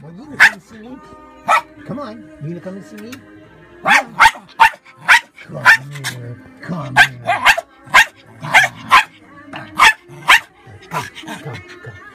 Well, you gonna come and see me? Come on. You gonna come and see me? Come here. Come here. Come, come, come.